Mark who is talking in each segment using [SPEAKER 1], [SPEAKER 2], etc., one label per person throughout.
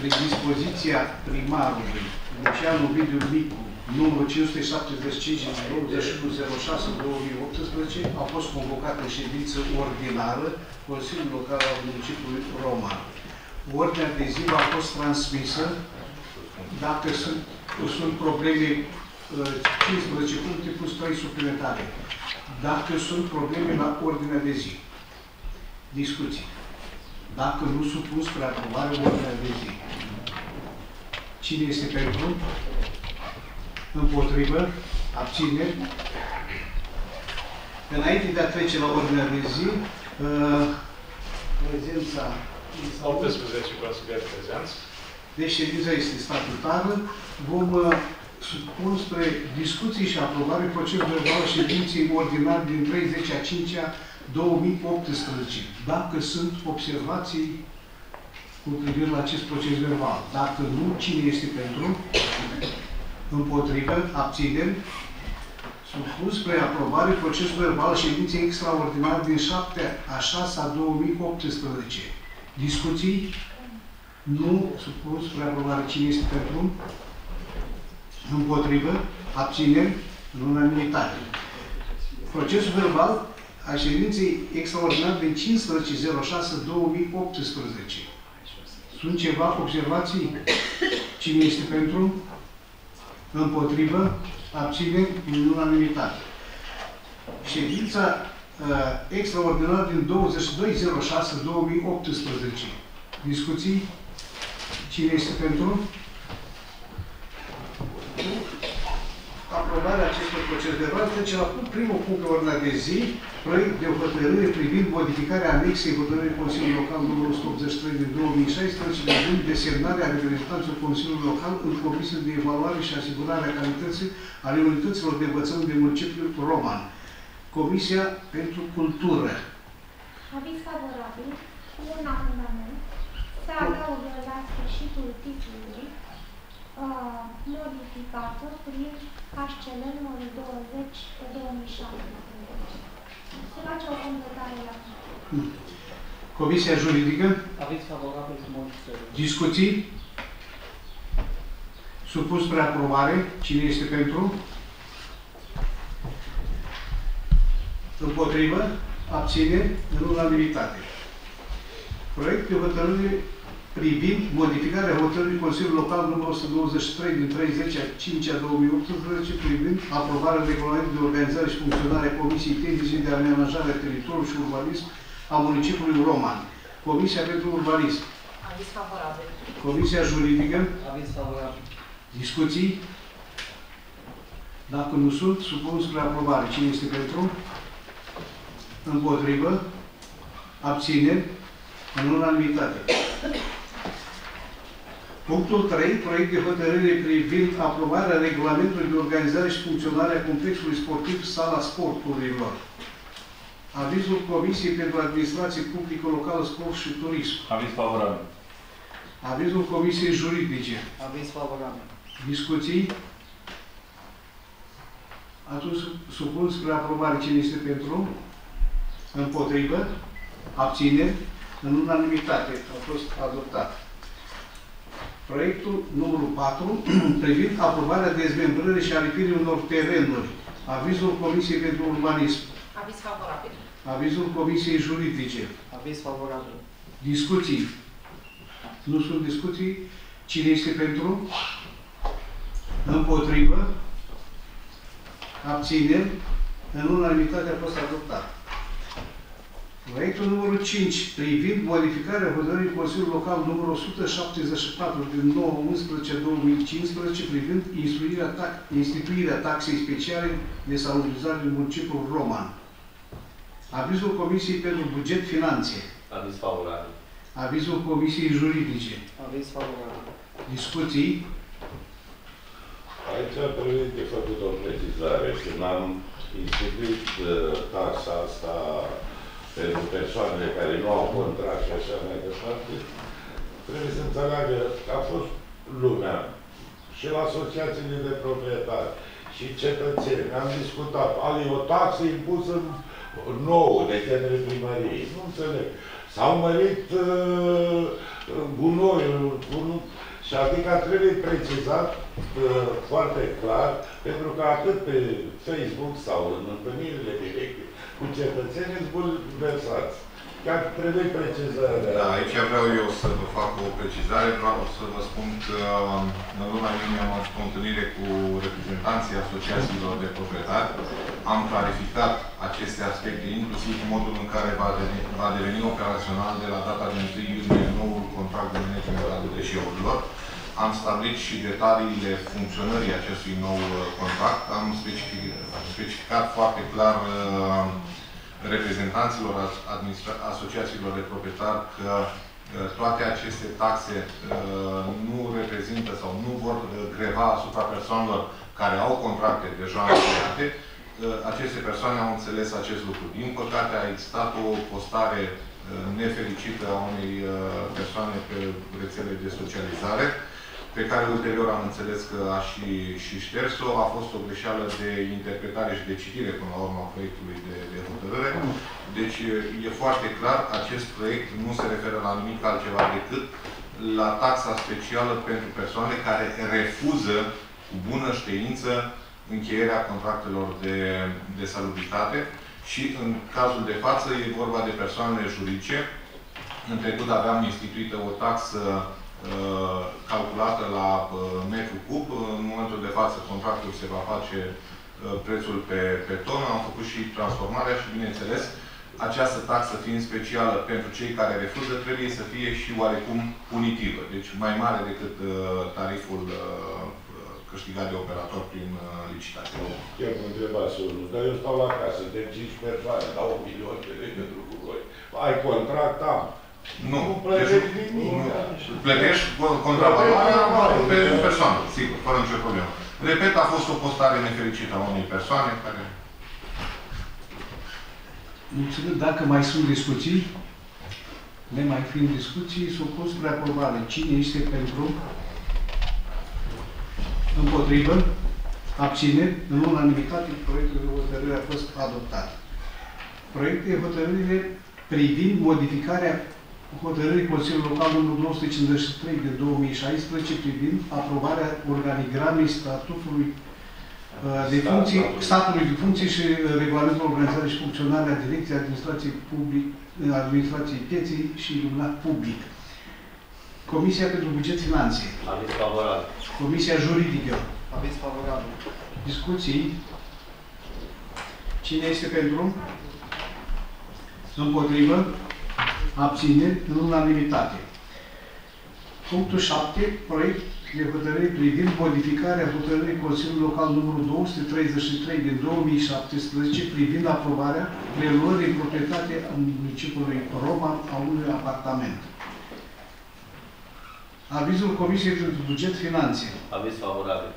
[SPEAKER 1] predispoziția primarului Lucian Ovidiu Micu, numărul 575 2106-2018, a fost convocată ședință ordinară Consiliul Local al Municipiului Roman. Ordinea de zi a fost transmisă. Dacă sunt, sunt probleme, 15 puncte plus 3 suplimentare. Dacă sunt probleme la ordinea de zi, discuții. Dacă nu supun spre aprobare ordinea de zi. Cine este pentru? Împotrivă? Abțineri? Înainte de a trece la ordinea de zi, uh, prezența...
[SPEAKER 2] 18 consilieri prezenți.
[SPEAKER 1] Deci ședința este statutară. Vom uh, supun spre discuții și aprobare procesul verbal ședinței ordinare din 30 a 5 -a 2018. Dacă sunt observații cu privire la acest proces verbal. Dacă nu, cine este pentru? Împotrivă? Abținem? Supun spre aprobare procesul verbal ședinței extraordinare din 7 a 6 a 2018. Discuții? Nu supun spre aprobare. Cine este pentru? Împotrivă? Abținem? În unanimitate. Procesul verbal a ședinței extraordinare din 15.06.2018. Sunt ceva observații? Cine este pentru? Împotrivă? Abține? În unanimitate. Ședința uh, extraordinară din 22.06.2018. Discuții? Cine este pentru? Aprobarea acestui proces verbal trece la primul punct de ordine de zi, proiect de hotărâre privind modificarea anexei hotărârii Consiliului Local numărul 183 din 2016 privind desemnarea reprezentanților Consiliului Local în Comisia de Evaluare și Asigurare a Calității ale Unităților de Învățământ de Municipiul Roman. Comisia pentru Cultură.
[SPEAKER 3] Aviz favorabil cu un amendament se adaugă la sfârșitul titlului uh, modificată prin HCL numărul 20 pe 2017. Se face o completare la
[SPEAKER 1] Comisia Juridică.
[SPEAKER 4] Aveți favorabil cu modificări.
[SPEAKER 1] Discuții? Supus spre aprobare. Cine este pentru? Împotrivă? Abține? În unanimitate. Proiect de hotărâre privind modificarea hotărârii Consiliului Local numărul 123 din 30 a 5 a 2018 privind aprobarea regulamentului de organizare și funcționare a Comisiei Tehnice de Amenajare a Teritoriului și Urbanism a municipiului Roman. Comisia pentru Urbanism.
[SPEAKER 5] Aviz favorabil.
[SPEAKER 1] Comisia Juridică.
[SPEAKER 4] Aveți favorabil.
[SPEAKER 1] Discuții? Dacă nu sunt, supun spre aprobare. Cine este pentru? Împotrivă? Abțineri? În unanimitate. Punctul 3. Proiect de hotărâre privind aprobarea regulamentului de organizare și funcționare a complexului sportiv Sala Sporturilor. Avizul Comisiei pentru Administrație Publică Locală, Sport și Turism.
[SPEAKER 2] Aviz favorabil.
[SPEAKER 1] Avizul Comisiei Juridice.
[SPEAKER 4] Aveți favorabil.
[SPEAKER 1] Discuții? Atunci supun spre aprobare cine este pentru? Împotrivă? Abține? În unanimitate a fost adoptat. Proiectul numărul 4 privind aprobarea dezmembrării și alipirii unor terenuri. Avizul Comisiei pentru Urbanism.
[SPEAKER 5] Aviz favorabil.
[SPEAKER 1] Avizul Comisiei Juridice.
[SPEAKER 4] Aveți favorabil.
[SPEAKER 1] Discuții. Nu sunt discuții. Cine este pentru? Împotrivă? Abține? În unanimitate a fost adoptat. Proiectul numărul 5, privind modificarea hotărârii Consiliului Local numărul 174 din 9-11-2015 privind instituirea, tax, instituirea taxei speciale de salubrizare în municipiul Roman. Avizul Comisiei pentru Buget Finanțe.
[SPEAKER 2] Aviz favorabil.
[SPEAKER 1] Avizul Comisiei Juridice.
[SPEAKER 4] Aveți favorabil.
[SPEAKER 1] Discuții.
[SPEAKER 6] Aici trebuie de făcut o precizare. Când am instituit uh, taxa asta pentru persoanele care nu au contract și așa mai departe, trebuie să înțeleagă că a fost lumea și la asociațiile de proprietari și cetățeni. Am discutat. Ali, o taxă impusă nouă de către primărie. Nu înțeleg. S-au mărit uh, gunoiul, gunul, și adică trebuie precizat uh, foarte clar, pentru că atât pe Facebook sau în întâlnirile directe cu cetățenii sunt bulversați. Chiar trebuie precizări.
[SPEAKER 7] Da, aici vreau eu să vă fac o precizare. Vreau să vă spun că um, în luna iunie am avut o întâlnire cu reprezentanții asociațiilor de proprietari. Am clarificat aceste aspecte, inclusiv modul în care va deveni, va deveni operațional de la data de 1 iunie noul contract de management al deșeurilor. Am stabilit și detaliile funcționării acestui nou uh, contract. Am specificat, specificat foarte clar uh, reprezentanților administra- asociațiilor de proprietari că uh, toate aceste taxe uh, nu reprezintă sau nu vor uh, greva asupra persoanelor care au contracte deja încheiate. Aceste persoane au înțeles acest lucru. Din păcate a existat o postare nefericită a unei persoane pe rețele de socializare, pe care ulterior am înțeles că a și, și șters-o. A fost o greșeală de interpretare și de citire până la urmă a proiectului de, de hotărâre. Deci e foarte clar, acest proiect nu se referă la nimic altceva decât la taxa specială pentru persoane care refuză cu bună știință încheierea contractelor de, de salubritate și în cazul de față e vorba de persoane juridice. În trecut aveam instituită o taxă Uh, calculată la uh, metru cub. În momentul de față, contractul se va face uh, prețul pe, pe tonă. Am făcut și transformarea și, bineînțeles, această taxă fiind specială pentru cei care refuză, trebuie să fie și oarecum punitivă. Deci mai mare decât tariful câștigat de operator prin licitație.
[SPEAKER 6] Chiar mă întrebați unul, dar eu stau la casă, suntem 5 persoane, dau un milion de lei pentru cu voi. Ai contract, am.
[SPEAKER 7] Nu.
[SPEAKER 6] Nu plătești
[SPEAKER 7] Deci,
[SPEAKER 6] nimic.
[SPEAKER 7] nu. Plătești contravaloarea pe persoană, sigur, fără nicio problemă. Repet, a fost o postare nefericită a unei persoane care...
[SPEAKER 1] Mulțumesc. Dacă mai sunt discuții, ne mai fiind discuții, supun spre aprobare. Cine este pentru? Împotrivă? Abține? În unanimitate, proiectul de hotărâre a fost adoptat. Proiectul de hotărâre privind modificarea hotărârii Consiliului Local numărul 253 din 2016 privind aprobarea organigramei statutului uh, de funcții, statului de funcții și uh, regulamentul organizării și funcționarea Direcției Administrației Public, uh, Administrației Pieței și Iluminat Public. Comisia pentru Buget Finanțe.
[SPEAKER 2] Aviz favorabil.
[SPEAKER 1] Comisia Juridică.
[SPEAKER 4] Aviz favorabil.
[SPEAKER 1] Discuții. Cine este pentru? Împotrivă? Abțineri? În unanimitate. Punctul 7. Proiect de hotărâre privind modificarea hotărârii Consiliului Local numărul 233 din 2017 privind aprobarea preluării în proprietate a municipiului Roma a unui apartament. Avizul Comisiei pentru Buget Finanțe.
[SPEAKER 2] Aviz favorabil.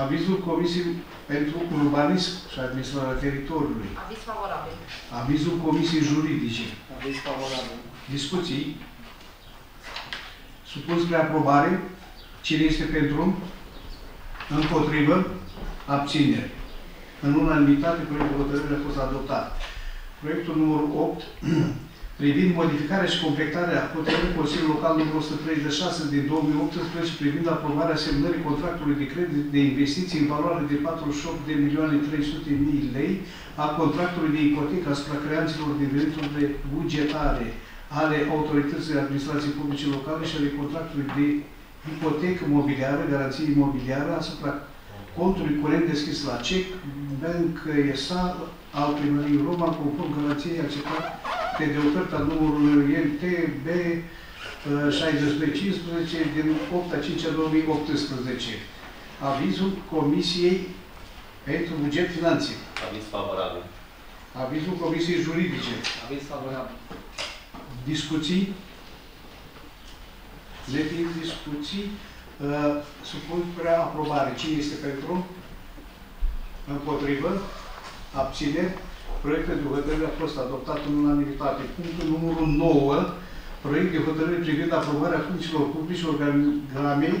[SPEAKER 1] Avizul Comisiei pentru Urbanism și Administrarea Teritoriului.
[SPEAKER 5] Aviz favorabil.
[SPEAKER 1] Avizul Comisiei Juridice.
[SPEAKER 4] Aviz favorabil.
[SPEAKER 1] Discuții. Supun spre aprobare. Cine este pentru? Împotrivă? Abțineri. În unanimitate, proiectul hotărârii a fost adoptat. Proiectul numărul 8 privind modificarea și completarea hotărârii Consiliului Local numărul 136 din 2018 privind aprobarea semnării contractului de credit de investiții în valoare de 48 de milioane 300 mii lei a contractului de ipotecă asupra creanților de veniturile bugetare ale autorității administrației publice locale și ale contractului de ipotecă mobiliară, garanție imobiliară asupra contului curent deschis la CEC, Bank ESA, al primăriei Roma, conform garanției acceptate de oferta numărului LTB 6215 din 8 a 5 a 2018. Avizul Comisiei pentru Buget Finanțe.
[SPEAKER 2] Aviz favorabil.
[SPEAKER 1] Avizul Comisiei Juridice.
[SPEAKER 4] Aviz favorabil.
[SPEAKER 1] Discuții? Nefiind discuții, uh, supun prea aprobare. Cine este pentru? Împotrivă? Abțineri? Proiectul de hotărâre a fost adoptat în unanimitate. Punctul numărul 9, proiect de hotărâre privind aprobarea funcțiilor publice organigramei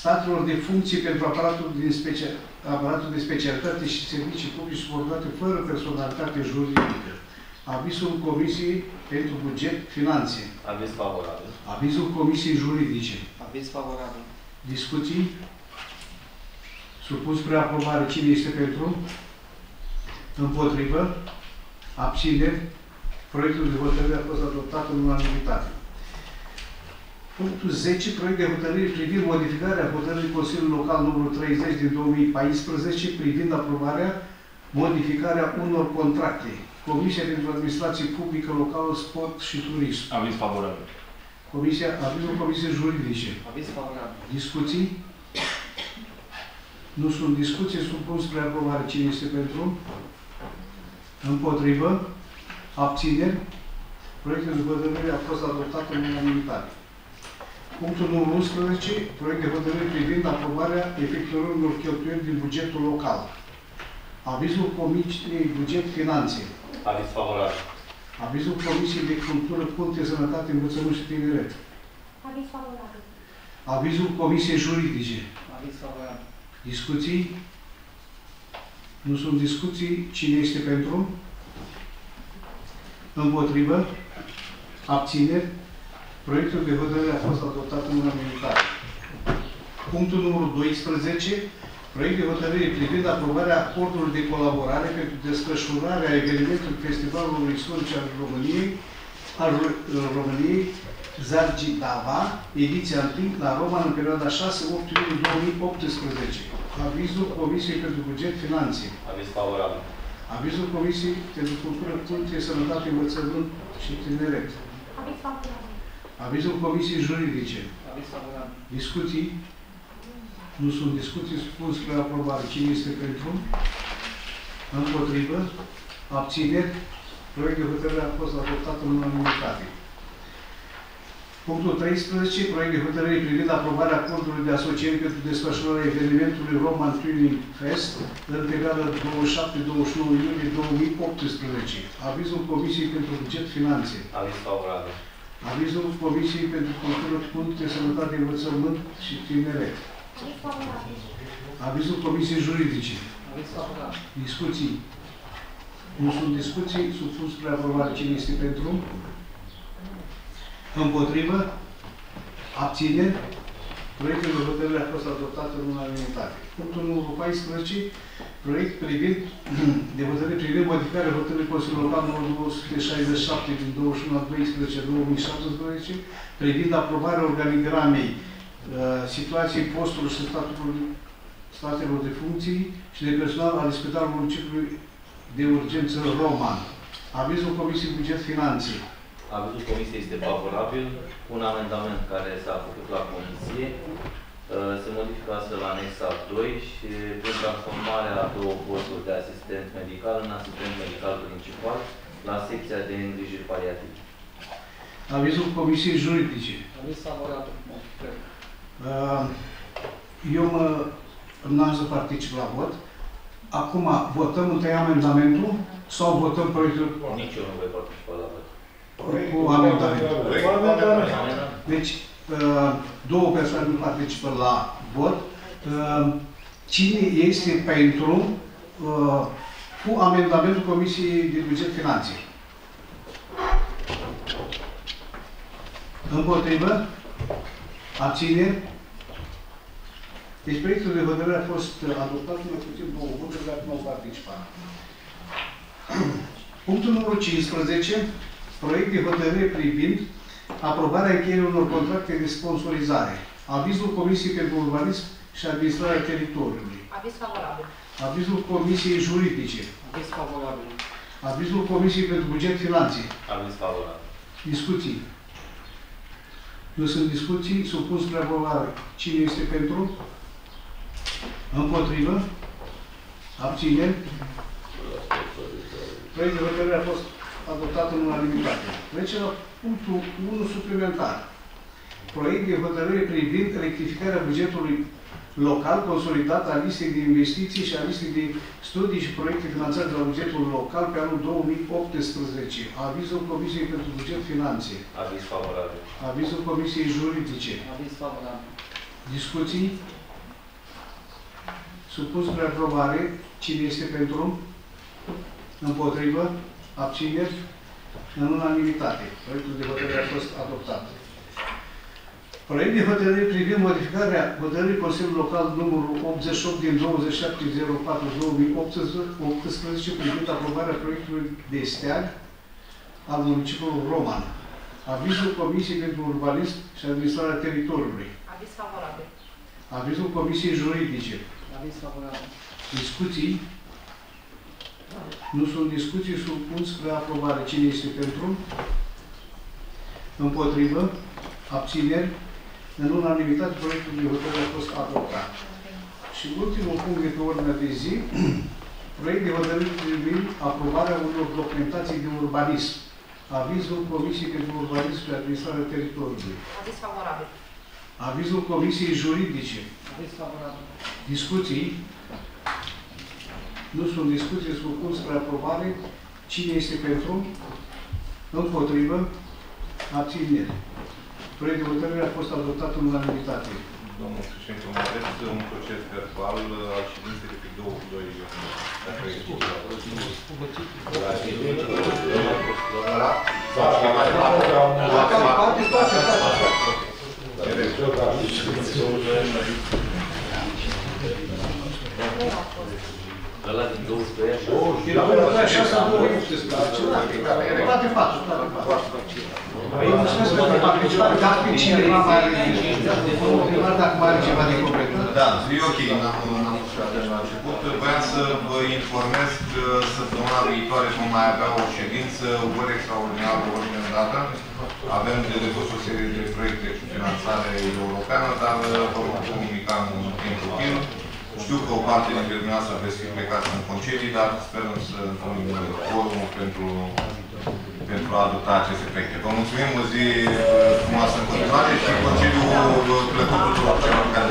[SPEAKER 1] statelor de funcții pentru aparatul, din specia, aparatul de specialitate și servicii publice subordonate fără personalitate juridică. Avizul Comisiei pentru Buget Finanțe.
[SPEAKER 2] Aviz favorabil.
[SPEAKER 1] Avizul Comisiei Juridice.
[SPEAKER 4] Aviz favorabil.
[SPEAKER 1] Discuții? Supus spre aprobare. Cine este pentru? Împotrivă? Abțineri? Proiectul de hotărâre a fost adoptat în unanimitate. Punctul 10. Proiect de hotărâre privind modificarea hotărârii Consiliului Local numărul 30 din 2014 privind aprobarea modificarea unor contracte. Comisia pentru Administrație Publică Locală, Sport și Turism.
[SPEAKER 8] Aviz favorabil.
[SPEAKER 1] Comisia, avizul Comisiei Juridice.
[SPEAKER 4] Aviz favorabil.
[SPEAKER 1] Discuții? Nu sunt discuții, supun spre aprobare. Cine este pentru? Împotrivă? Abțineri? Proiectul de hotărâre a fost adoptat în unanimitate. Punctul numărul 11. Proiect de hotărâre privind aprobarea efectuării unor cheltuieli din bugetul local. Avizul Comisiei Buget Finanțe.
[SPEAKER 2] Aviz favorabil.
[SPEAKER 1] Avizul Comisiei de Cultură, Punte, Sănătate, Învățământ și Tineret.
[SPEAKER 3] Aviz favorabil.
[SPEAKER 1] Avizul Comisiei Juridice.
[SPEAKER 4] Aviz favorabil.
[SPEAKER 1] Discuții? Nu sunt discuții. Cine este pentru? Împotrivă? Abțineri? Proiectul de hotărâre a fost adoptat în unanimitate. Punctul numărul 12. Proiect de hotărâre privind aprobarea acordului de colaborare pentru desfășurarea evenimentului Festivalului Istoric al României, al Ro- României, Zargidava, ediția 1 la Roma în perioada 6-8 iulie 2018. Avizul Comisiei pentru Buget Finanțe.
[SPEAKER 2] Aviz favorabil.
[SPEAKER 1] Avizul Comisiei pentru Cultură, Culție, Sănătate, Învățământ și Tineret.
[SPEAKER 3] Aviz favorabil.
[SPEAKER 1] Avizul Comisiei Juridice.
[SPEAKER 4] Aviz favorabil.
[SPEAKER 1] Discuții? Nu sunt discuții, spun spre aprobare. Cine este pentru? Împotrivă? Abțineri? Proiectul de hotărâre a fost adoptat în unanimitate. Punctul 13. Proiect de hotărâre privind aprobarea acordului de asociere pentru desfășurarea evenimentului Roman Tuning Fest în perioada 27-29 iulie 2018. Avizul Comisiei pentru Buget Finanțe.
[SPEAKER 2] Aviz favorabil.
[SPEAKER 1] Avizul Comisiei pentru Cultură, Puncte, Sănătate, Învățământ și Tineret.
[SPEAKER 3] Aviz favorabil.
[SPEAKER 1] Avizul Comisiei Juridice.
[SPEAKER 4] Aviz favorabil.
[SPEAKER 1] Discuții. Nu sunt discuții. Supun spre aprobare. Cine este pentru? Împotrivă? Abțineri? Proiectul de hotărâre a fost adoptat în unanimitate. Punctul numărul 14. Proiect privind de hotărâre privind modificarea hotărârii Consiliului Local numărul 267 din 21 a 12 2017 privind aprobarea organigramei uh, situației posturilor și statului statelor de funcții și de personal al Spitalului Municipiului de Urgență Roman. Avizul Comisiei Buget Finanțe.
[SPEAKER 2] Avizul comisiei este favorabil. Un amendament care s-a făcut la comisie uh, se modifică astfel anexa 2 și prin transformarea a două posturi de asistent medical în asistent medical principal la secția de îngrijiri paliative.
[SPEAKER 1] Avizul Comisiei Juridice.
[SPEAKER 4] Aviz favorabil. Cred.
[SPEAKER 1] Uh, Eu mă n-am să particip la vot. Acum votăm întâi amendamentul sau votăm proiectul
[SPEAKER 2] Nici eu nu voi participa la vot.
[SPEAKER 1] Cu amendamentul?
[SPEAKER 2] Amendament?
[SPEAKER 1] Deci, uh, două persoane nu participă la vot. Uh, Cine este pentru uh, cu amendamentul Comisiei de Buget Finanțe? Împotrivă? Abțineri? Deci proiectul de hotărâre a fost adoptat mai puțin două voturi, dar nu au participat. Punctul numărul 15. Proiect de hotărâre privind aprobarea încheierii unor contracte de sponsorizare. Avizul Comisiei pentru Urbanism și Administrarea Teritoriului.
[SPEAKER 5] Aviz favorabil.
[SPEAKER 1] Avizul Comisiei Juridice.
[SPEAKER 4] Aviz favorabil.
[SPEAKER 1] Avizul Comisiei pentru Buget Finanțe.
[SPEAKER 2] Aviz favorabil.
[SPEAKER 1] Discuții. Nu sunt discuții, supun spre aprobare. Cine este pentru? Împotrivă? Abțineri? Proiectul de hotărâre a fost adoptat în unanimitate. Trecem la punctul 1 suplimentar. Proiect de hotărâre privind rectificarea bugetului local consolidat a listei de investiții și a listei de studii și proiecte finanțate de la bugetul local pe anul 2018. Avizul Comisiei pentru Buget Finanțe.
[SPEAKER 2] Aviz favorabil.
[SPEAKER 1] Avizul Comisiei Juridice.
[SPEAKER 4] Aviz favorabil.
[SPEAKER 1] Discuții? Supus spre aprobare. Cine este pentru? Împotrivă? Abțineri? În unanimitate. Proiectul de hotărâre a fost adoptat. Proiect de hotărâre privind modificarea hotărârii Consiliului Local numărul 88 din 2704-2018 privind aprobarea proiectului de steag al municipiului Roman. Avizul Comisiei pentru Urbanism și Administrarea Teritoriului.
[SPEAKER 5] Aviz favorabil.
[SPEAKER 1] Avizul Comisiei Juridice.
[SPEAKER 4] Aviz favorabil.
[SPEAKER 1] Discuții? Nu sunt discuții, supun spre aprobare. Cine este pentru? Împotrivă? Abțineri? În unanimitate, proiectul de hotărâre a fost adoptat. Și ultimul punct de pe ordinea de zi, proiect de hotărâre privind aprobarea unor documentații de urbanism. Avizul Comisiei pentru Urbanism și Administrarea Teritoriului.
[SPEAKER 5] Aviz favorabil.
[SPEAKER 1] Avizul Comisiei Juridice.
[SPEAKER 4] Aviz favorabil.
[SPEAKER 1] Discuții? Nu sunt discuții, supun spre aprobare. Cine este pentru? Împotrivă? Abținere. Proiectul de hotărâre a fost adoptat în unanimitate.
[SPEAKER 7] Domnul președinte, mă aveți un proces verbal al ședinței de pe 22 iunie. Dacă există.
[SPEAKER 6] La ședință,
[SPEAKER 7] Ăla?
[SPEAKER 6] Da,
[SPEAKER 7] Și mai departe,
[SPEAKER 1] Toate, toate, toate.
[SPEAKER 6] Deci eu ca ședință,
[SPEAKER 2] Ăla din 12 așa.
[SPEAKER 1] Era pe la 6 2018. Toate față, toate față. Vă mulțumesc pentru participare. Dacă cineva mai are, domnul primar, dacă mai are ceva de completat.
[SPEAKER 7] Da, e ok, n-am n-am spus de la început. Voiam să vă informez că săptămâna viitoare vom mai avea o ședință, văd extraordinar o ordine de dată. Avem de depus o serie de proiecte cu finanțare europeană, dar vă vom comunica în timp util. Știu că o parte dintre dumneavoastră veți fi plecați în concedii, dar sperăm să întâlnim forumul pentru, pentru a adopta aceste proiecte. Vă mulțumim, o zi frumoasă în continuare și concediu plăcut tuturor celor care